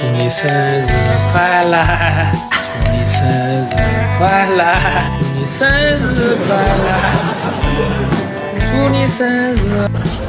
祝你生日快乐祝你生日快乐祝你生日快乐祝你生日